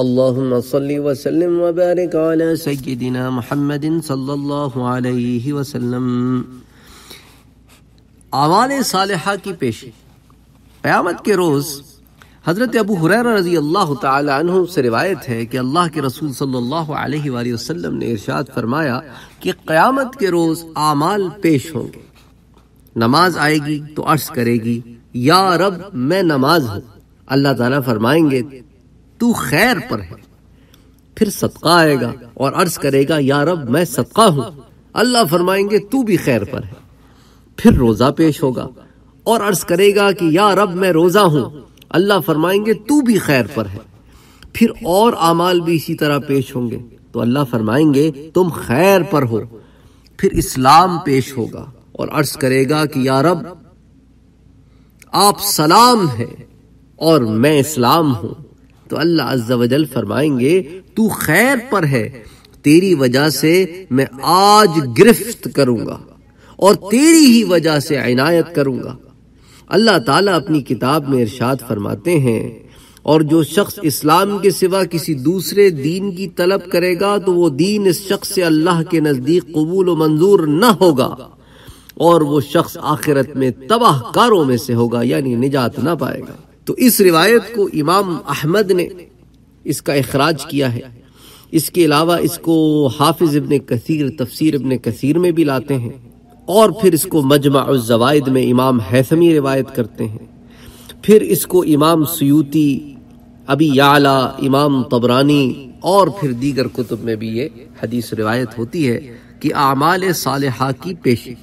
اللهم صل وسلم وبارك على سيدنا محمد صلی اللہ علیہ وسلم۔ اعمال صالحہ کی پیشی۔ قیامت کے روز حضرت ابو حریر رضی اللہ تعالی عنہ سے روایت ہے کہ اللہ کے رسول صلی اللہ علیہ وآلہ وسلم نے ارشاد فرمایا کہ قیامت کے روز اعمال پیش ہوں گے۔ نماز آئے گی تو عرض کرے گی، یا رب میں نماز ہوں۔ اللہ تعالیٰ فرمائیں گے تو خیر پر ہے۔ پھر صدقہ آئے گا اور عرض کرے گا، یا رب، میں صدقہ ہوں۔ اللہ فرمائیں گے، تو بھی خیر پر ہے۔ پھر روزہ پیش ہوگا اور عرض کرے گا کہ، یا رب، میں روزہ ہوں۔ اللہ فرمائیں گے، تو بھی خیر پر ہے۔ پھر اور اعمال بھی اسی طرح پیش ہوں گے۔ تو اللہ فرمائیں گے، تم خیر پر ہو۔ پھر اسلام پیش ہوگا اور عرض کرے گا کہ، یا رب، آپ سلام ہے اور میں اسلام ہوں۔ تو اللہ عز و جل فرمائیں گے، تو خیر پر ہے، تیری وجہ سے میں آج گرفت کروں گا اور تیری ہی وجہ سے عنایت کروں گا۔ اللہ تعالیٰ اپنی کتاب میں ارشاد فرماتے ہیں، اور جو شخص اسلام کے سوا کسی دوسرے دین کی طلب کرے گا، تو وہ دین اس شخص سے اللہ کے نزدیک قبول و منظور نہ ہوگا، اور وہ شخص آخرت میں تباہ کاروں میں سے ہوگا یعنی نجات نہ پائے گا۔ تو اس روایت کو امام احمد نے اس کا اخراج کیا ہے۔ اس کے علاوہ اس کو حافظ ابن کثیر، تفسیر ابن کثیر میں بھی لاتے ہیں۔ اور پھر اس کو مجمع الزوائد میں امام حیثمی روایت کرتے ہیں۔ پھر اس کو امام سیوتی ابی یعلا، امام طبرانی اور پھر دیگر کتب میں بھی یہ حدیث روایت ہوتی ہے کہ اعمال صالحہ کی پیشی۔